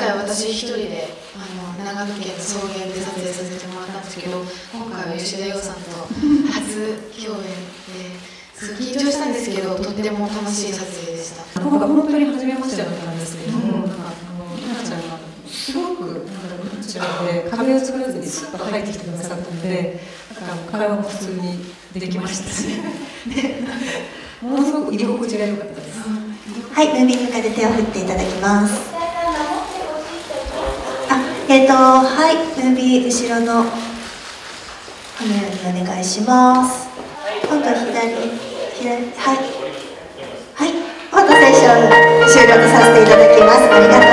回私一人であの長野県の草原で撮影させてもらったんですけど今回は吉田洋さんと初共演で緊張したんですけどとっても楽しい撮影でした。今回本当に初めましてだったんですけど、うん、なんかあのひなちゃんがすごくなんかこちらで壁を作らずにスッと入ってきてくださったのでなんか会話も普通にできましたし、ものすごく居心地が良かったです。はい、海ービで手を振っていただきます。えっ、と、はい、ムービー後ろのこのようにお願いします。今度左、左、はい。はい、今度セッション終了させていただきます。ありがとうございました。